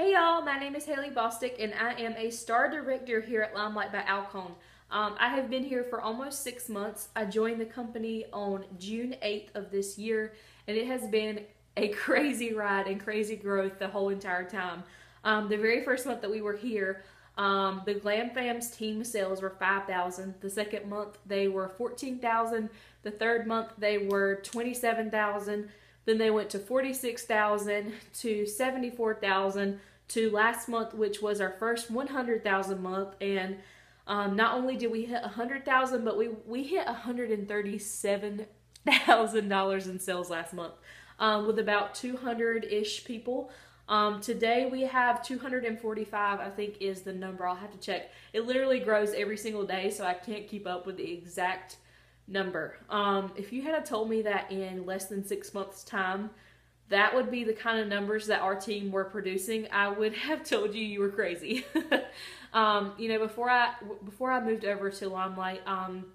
Hey y'all, my name is Haley Bostic and I am a star director here at Limelight by Alcone. Um, I have been here for almost six months. I joined the company on June 8th of this year and it has been a crazy ride and crazy growth the whole entire time. Um, the very first month that we were here, um, the Glam Fam's team sales were 5,000. The second month they were 14,000. The third month they were 27,000. Then they went to 46,000 to 74,000 to last month, which was our first 100,000 month. And um, not only did we hit 100,000, but we, we hit $137,000 in sales last month um, with about 200 ish people. Um, today we have 245, I think is the number. I'll have to check. It literally grows every single day, so I can't keep up with the exact number. Um, if you had told me that in less than six months' time, that would be the kind of numbers that our team were producing, I would have told you you were crazy. um, you know, before I before I moved over to Limelight, um,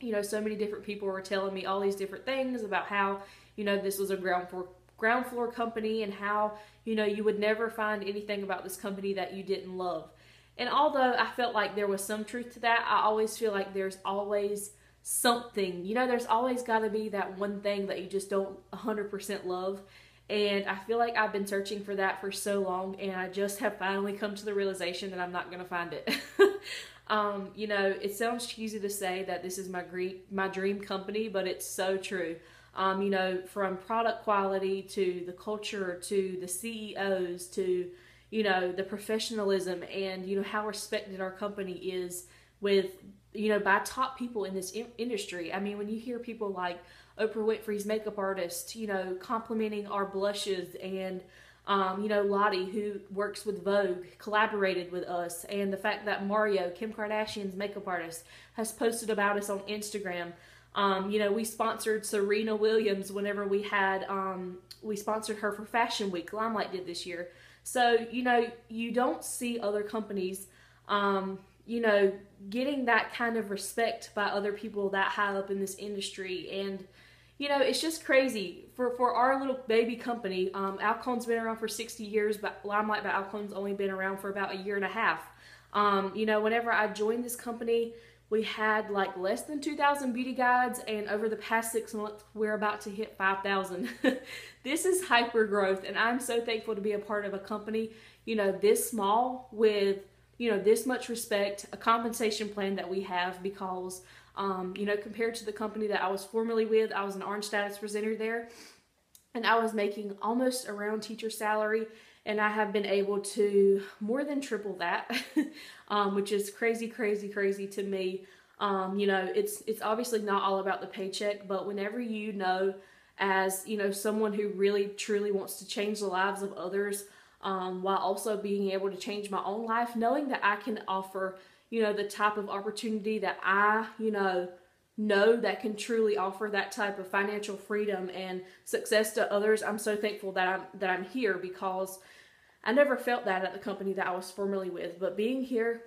you know, so many different people were telling me all these different things about how you know this was a ground floor ground floor company and how you know you would never find anything about this company that you didn't love. And although I felt like there was some truth to that, I always feel like there's always something. You know, there's always got to be that one thing that you just don't 100% love. And I feel like I've been searching for that for so long, and I just have finally come to the realization that I'm not going to find it. um, you know, it sounds cheesy to say that this is my dream, my dream company, but it's so true. Um, you know, from product quality to the culture to the CEOs to, you know, the professionalism and, you know, how respected our company is with, you know, by top people in this in- industry. I mean, when you hear people like, Oprah Winfrey's makeup artist, you know, complimenting our blushes and um, you know, Lottie, who works with Vogue, collaborated with us, and the fact that Mario, Kim Kardashian's makeup artist, has posted about us on Instagram. Um, you know, we sponsored Serena Williams whenever we had, um, we sponsored her for Fashion Week. Limelight did this year. So, you know, you don't see other companies, um, you know, getting that kind of respect by other people that high up in this industry. And, you know, it's just crazy for for our little baby company. Um, Alcone's been around for 60 years, but Limelight by Alcone's only been around for about a year and a half. Um, you know, whenever I joined this company, we had like less than 2,000 beauty guides, and over the past six months, we're about to hit 5,000. this is hyper growth, and I'm so thankful to be a part of a company, you know, this small with you know this much respect, a compensation plan that we have because um, you know, compared to the company that I was formerly with, I was an orange status presenter there, and I was making almost around teacher salary, and I have been able to more than triple that, um, which is crazy, crazy, crazy to me. Um, you know, it's it's obviously not all about the paycheck, but whenever you know, as you know, someone who really truly wants to change the lives of others, um, while also being able to change my own life, knowing that I can offer you know, the type of opportunity that I, you know, know that can truly offer that type of financial freedom and success to others. I'm so thankful that I'm that I'm here because I never felt that at the company that I was formerly with. But being here,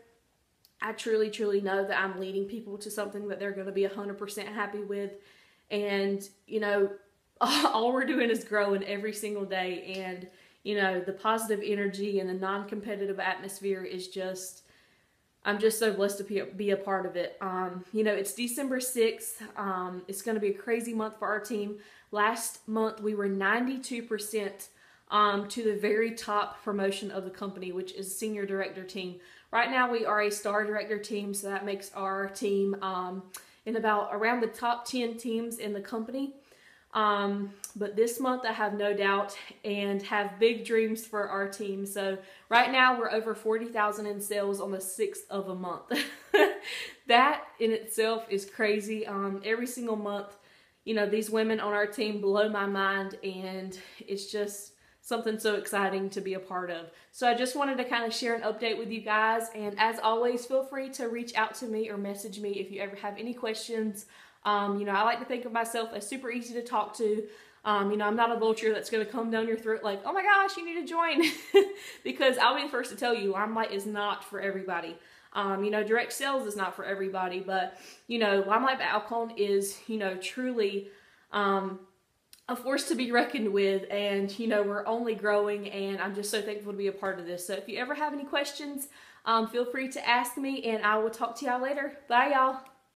I truly, truly know that I'm leading people to something that they're going to be 100% happy with. And, you know, all we're doing is growing every single day. And, you know, the positive energy and the non competitive atmosphere is just I'm just so blessed to be a part of it. Um, you know, it's December 6th. Um, it's going to be a crazy month for our team. Last month, we were 92% um, to the very top promotion of the company, which is senior director team. Right now, we are a star director team, so that makes our team um, in about around the top 10 teams in the company. Um, but this month I have no doubt and have big dreams for our team. So right now we're over 40,000 in sales on the 6th of a month. that in itself is crazy. Um, every single month, you know, these women on our team blow my mind and it's just something so exciting to be a part of. So I just wanted to kind of share an update with you guys. And as always, feel free to reach out to me or message me if you ever have any questions um, you know, I like to think of myself as super easy to talk to. Um, you know, I'm not a vulture that's going to come down your throat like, oh my gosh, you need to join. because I'll be the first to tell you, Limelight is not for everybody. Um, you know, direct sales is not for everybody, but, you know, Limelight by Alcone is, you know, truly, um, a force to be reckoned with and you know we're only growing and i'm just so thankful to be a part of this so if you ever have any questions um, feel free to ask me and i will talk to y'all later bye y'all